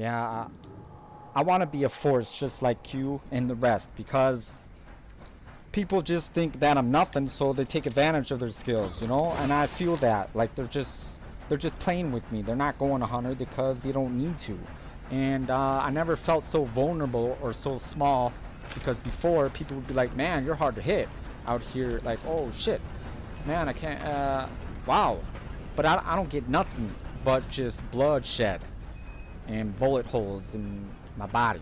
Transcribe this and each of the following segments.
Yeah, I, I want to be a force just like you and the rest because people just think that I'm nothing so they take advantage of their skills, you know? And I feel that, like they're just, they're just playing with me. They're not going 100 because they don't need to. And uh, I never felt so vulnerable or so small because before people would be like, man, you're hard to hit. Out here, like, oh shit, man, I can't, uh, wow. But I, I don't get nothing but just bloodshed and bullet holes in my body.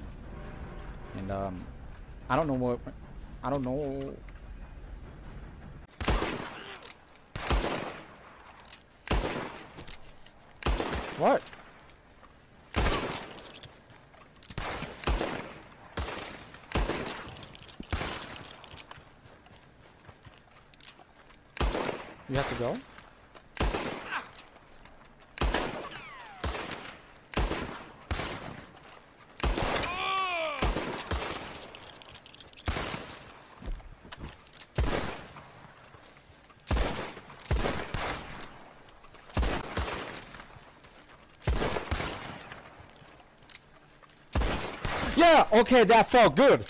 And, um, I don't know what, I don't know. What? You have to go? Yeah, okay, that felt good.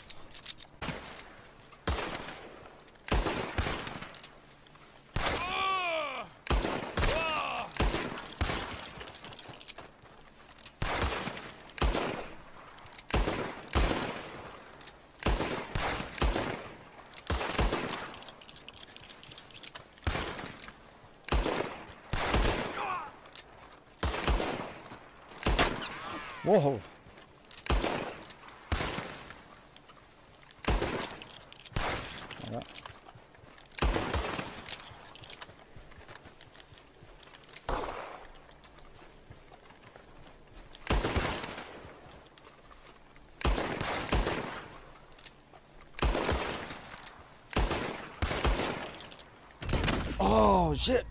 Oh shit!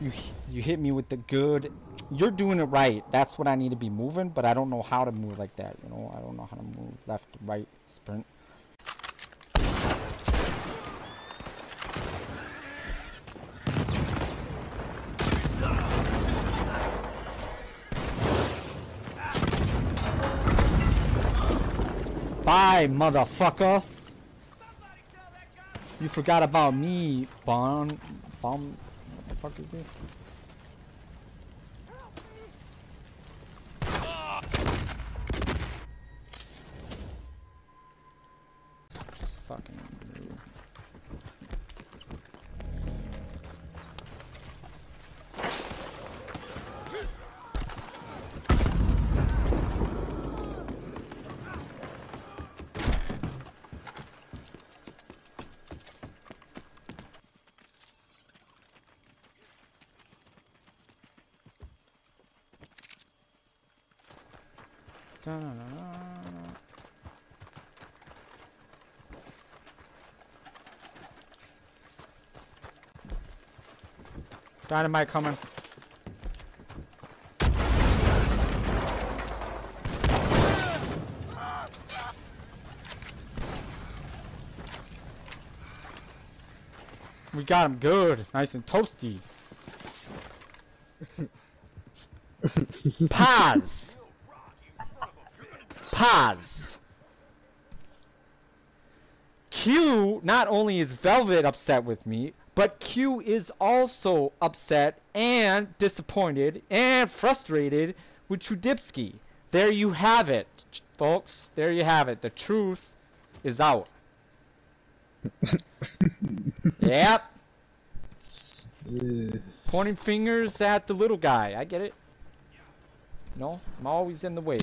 You you hit me with the good. You're doing it right. That's what I need to be moving, but I don't know how to move like that. You know, I don't know how to move left, right, sprint. Bye, motherfucker. You forgot about me, Bon. Bomb. What the fuck is he? Just fucking. move. Dynamite coming. We got him good, nice and toasty. Pause. Pause. Q, not only is Velvet upset with me, but Q is also upset and disappointed and frustrated with Chewdipski. There you have it, folks. There you have it. The truth is out. yep. Yeah. Pointing fingers at the little guy. I get it. No, I'm always in the way.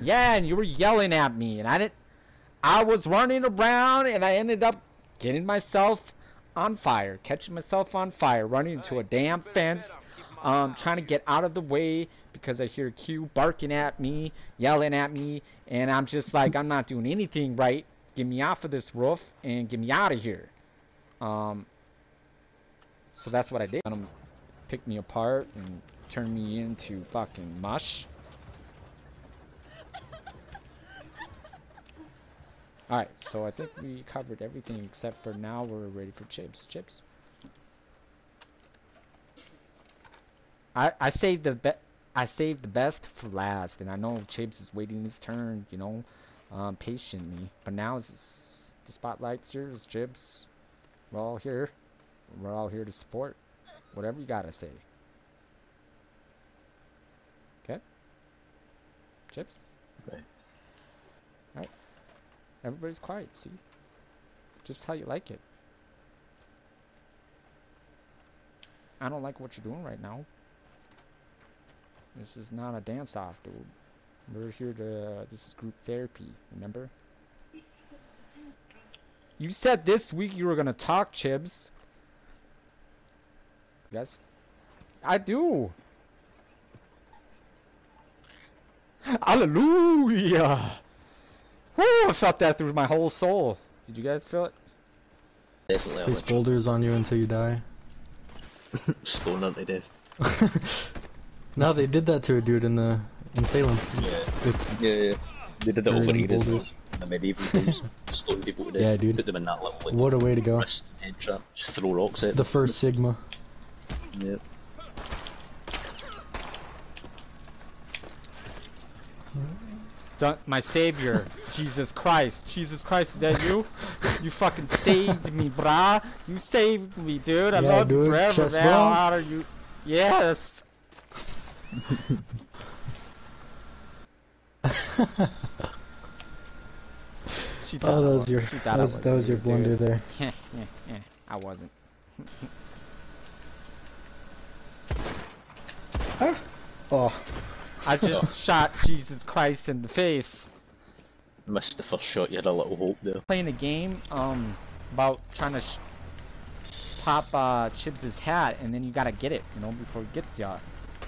Yeah, and you were yelling at me, and I didn't. I was running around, and I ended up getting myself on fire, catching myself on fire, running into a damn fence, um, trying to get out of the way because I hear Q barking at me, yelling at me, and I'm just like, I'm not doing anything right. Get me off of this roof and get me out of here. Um, so that's what I did. Let him pick me apart and turn me into fucking mush. Alright, so I think we covered everything except for now we're ready for chips. Chibs. I I saved the best I saved the best for last, and I know Chibs is waiting his turn, you know, um, patiently. But now it's, the spotlight's yours, Chibs. We're all here. We're all here to support. Whatever you gotta say. Okay? Chibs? Okay. Everybody's quiet. See. Just how you like it. I don't like what you're doing right now. This is not a dance off, dude. We're here to. Uh, this is group therapy, remember? You said this week you were gonna talk, Chibs. Guys? I do! Hallelujah! Woo! I felt that through my whole soul. Did you guys feel it? Definitely a Place boulders on you until you die. Stone her to death. no, they did that to a dude in the in Salem. Yeah. With- Yeah, yeah. They did it over here as well. boulders. In the medieval times. Stone people to death. Yeah, dude. Put them in that little like, What a way to go. wrist head trap. Just throw rocks at The first Sigma. Yeah. Dun- my savior, Jesus Christ. Jesus Christ, is that you? You fucking saved me, brah. You saved me, dude. I Yeah, love you forever, man. bump. How are you? Yes. She Oh, that was your that was, that was your dude. blunder there. yeah, yeah, yeah. I wasn't. Ah. Oh, I just shot Jesus Christ in the face. Missed the first shot, you had a little hope there. Playing a game um about trying to sh pop uh Chibs' hat and then you gotta get it, you know, before it gets ya.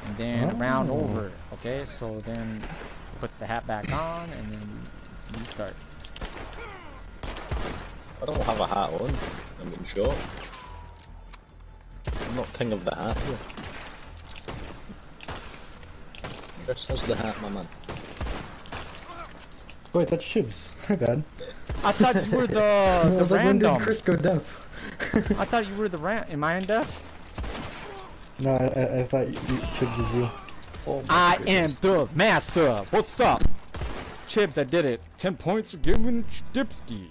And then round Oh. over. Okay, so then puts the hat back on and then you start. I don't have a hat on. I'm getting shot. I'm not king of the hat here. Chris has the hat, my man. wait, that's Chibs. My bad. I thought you were the I the was like, when random. did Chris go deaf? I thought you were the ran. Am I in deaf? no, I, I, I thought you, Chibs was you. Oh I am the master. What's up? Chibs, I did it. Ten points are given Dipsky.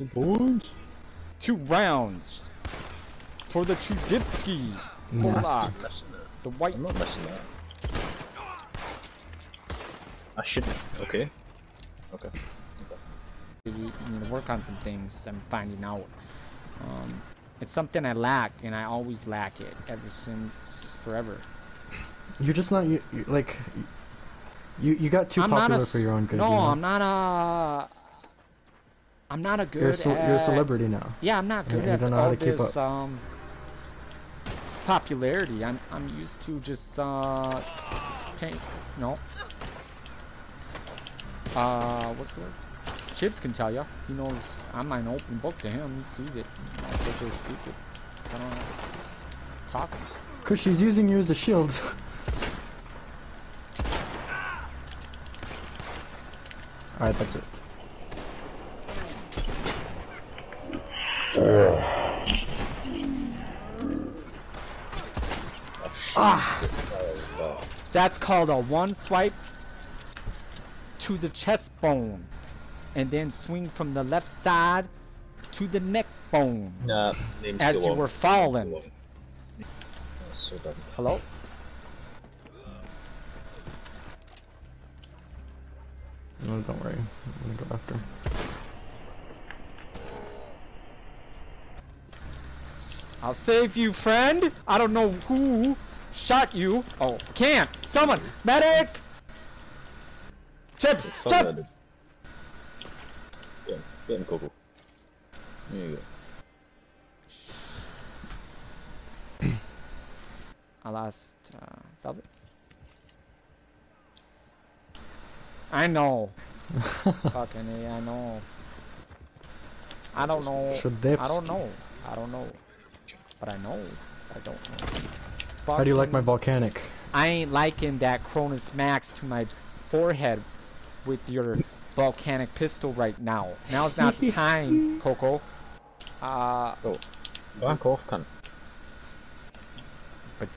Boys. Two rounds for the Chewdipski. Master. Hola. I'm missing that. The white. I'm not missing that. I shouldn't. Okay. Okay. You, you need to work on some things. I'm finding out. Um, it's something I lack, and I always lack it ever since forever. You're just not you, you like. You you got too I'm popular not a, for your own good. No, you know? I'm not a. I'm not a good. You're a, ce- at, you're a celebrity now. Yeah, I'm not and good you at don't know how all to keep this up. um popularity. I'm I'm used to just uh paint no. Uh what's the word? Chibs can tell you. He knows I'm an open book to him. He sees it. I go speak it. I don't to just talk. Cause she's using you as a shield. Alright, that's it. Ah! That's called a one swipe to the chest bone. And then swing from the left side to the neck bone. Nah, As you were falling. Go on. That's so dumb. Hello? No, don't worry. I'm gonna go after him. I'll save you, friend. I don't know who shot you. Oh, can't. Someone. Medic. Chibs. Chibs. that. Get him, get him, Coco. There you go. I lost uh, Velvet. I know. Fucking A, I know. I don't know. I don't know. I don't know. But I know. I don't know. How do you like my volcanic? I ain't liking that Cronus Max to my forehead with your volcanic pistol right now. Now's not the time, Coco. Uh, Back off, cunt. but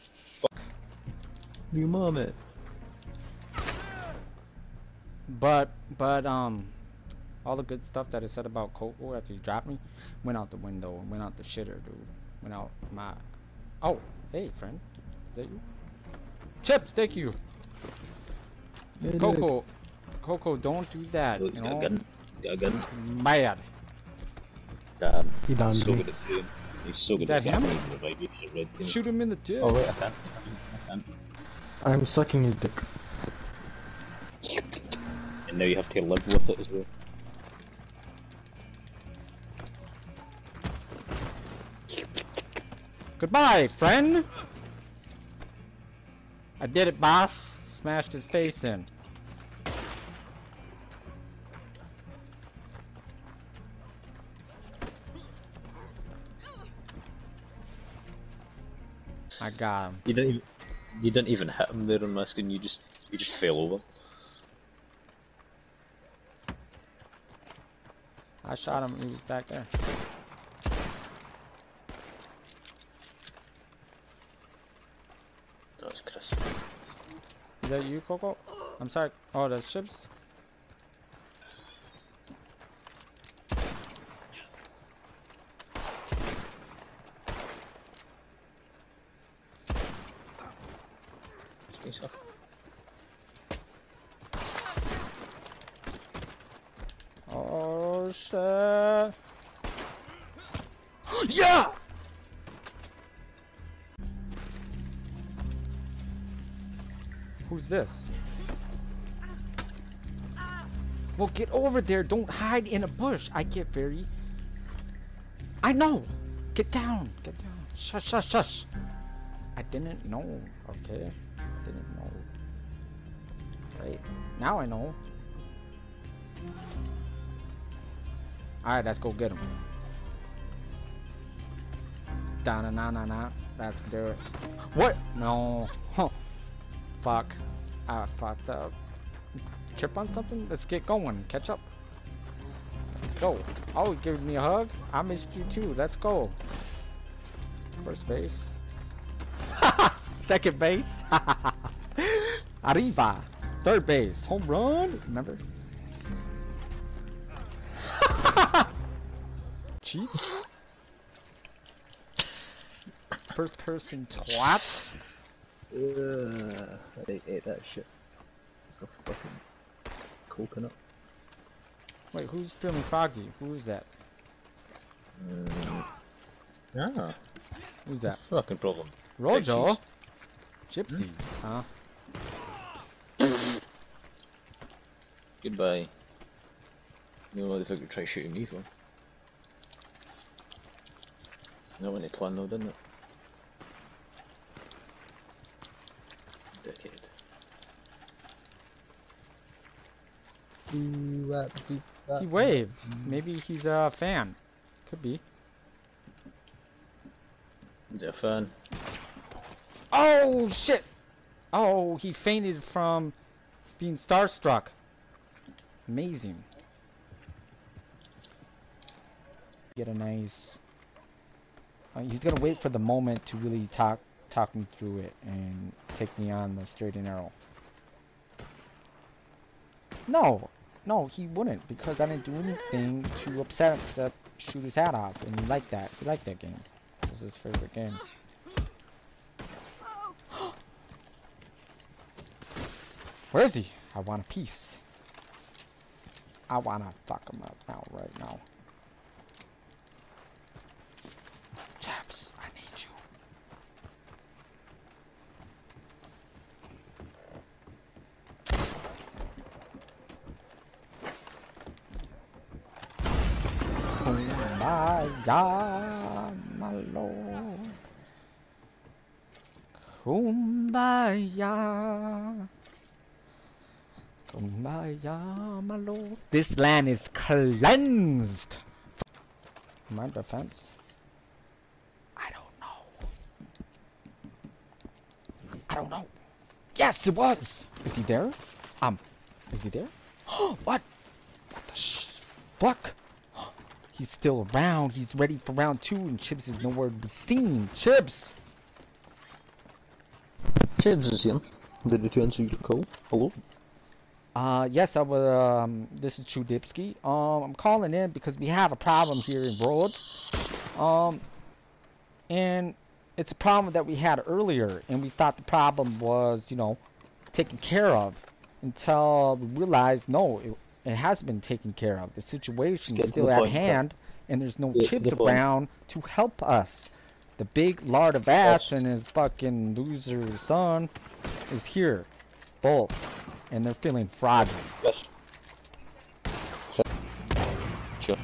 New marmot. But but um, all the good stuff that I said about Coco after he dropped me went out the window. and Went out the shitter, dude. Went out my. Oh, hey friend, is that you? Chibs, thank you. Coco, Coco, don't do that. Look, You he's got a know, gun. He's got a gun. bad. Damn. He downed so me. good at shooting. He's so good Is at that him? shooting. Right, you should red team. Shoot him in the dick. Oh wait, I can't. I can't. I'm sucking his dick. And now you have to live with it as well. Goodbye, friend. I did it, boss. Smashed his face in. I got him. You didn't even. You didn't even hit him there on my screen. You just. You just fell over. I shot him. He was back there. That was Chris. Is that you, Coco? I'm sorry. Oh, that's chips. This? Well, get over there. Don't hide in a bush. I get very. I know. Get down. Get down. Shush, shush, shush. I didn't know. Okay. Didn't know. Right. Now I know. Alright, let's go get him. Da na na na na. Let's do it. What? No. Huh. Fuck. I fucked up. Uh, trip on something? Let's get going. Catch up. Let's go. Oh, you giving me a hug? I missed you too. Let's go. First base. Second base. Arriba. Third base. Home run. Remember? Cheats? First person twat? Uh, I ate that shit. Like a fucking coconut. Wait, who's feeling froggy? Who is that? Mm. Ah, Who's that? fucking problem. Rojo? cheese. Gypsies, huh? Goodbye. You know what the fuck you try shooting me for? Not when they planned though, didn't it? He waved. Maybe he's a fan. Could be. Is it a fan? Oh, shit! Oh, he fainted from being starstruck. Amazing. Get a nice... Uh, he's gonna wait for the moment to really talk talk me through it and take me on the straight and narrow. No, no, he wouldn't because I didn't do anything to upset him except shoot his hat off, and he liked that. He liked that game. This is his favorite game. Where is he? I want a piece. I wanna fuck him up now, right now. Chaps, I need you. Kumbaya, my lord. Kumbaya. Kumbaya, my lord. This land is cleansed. My defense. I don't know. I don't know. Yes, it was. Is he there? Um, is he there? what? What the sh? Fuck. He's still around. He's ready for round two, and Chibs is nowhere to be seen. Chibs. Chibs is here. Ready to answer your call? Hello? Uh, yes, I was, um, this is Chewdipski. Um, I'm calling in because we have a problem here in Rhodes. Um, and it's a problem that we had earlier, and we thought the problem was, you know, taken care of until we realized, no, it, it has been taken care of. The situation is still at point, bro. hand, and there's no Get the around to help us. The big lard of ass and his fucking loser son is here. Both. And they're feeling fragile. Yes. Sure.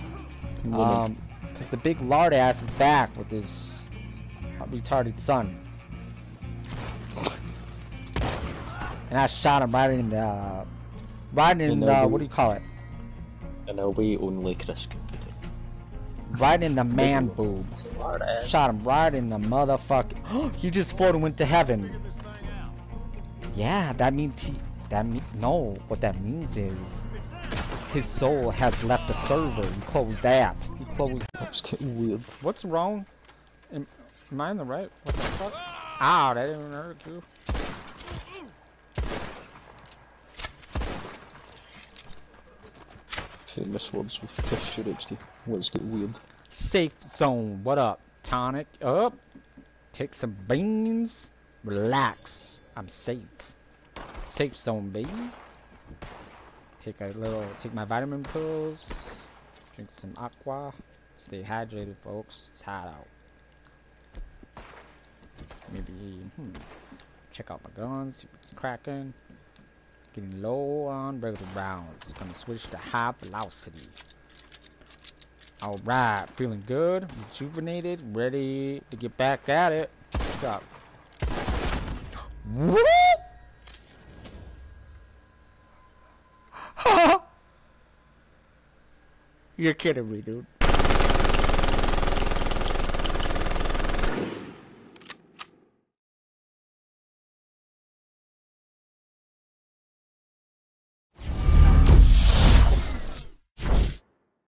Um, because the big lard ass is back with his retarded son. And I shot him right in the, uh, right in the, who- what do you call it? in a way only Chris can put it. Right in the man boob. Shot him right in the motherfucking. he just floated and went to heaven. Yeah, that means he. That mean no. What that means is his soul has left the server. He closed the app. He closed. That's getting weird. What's wrong? Am, am I in the right? What the fuck? Ow, that didn't hurt you. Famous words with Chris Juricki. Let's get weird. Safe zone. What up? Tonic up. Take some beans. Relax. I'm safe. Safe zone, baby. Take a little. Take my vitamin pills. Drink some aqua. Stay hydrated, folks. It's hot out. Maybe. Hmm. Check out my guns. See what's cracking. Getting low on regular rounds. Gonna switch to high velocity. Alright, feeling good, rejuvenated, ready to get back at it. What's up? What? You're kidding me, dude.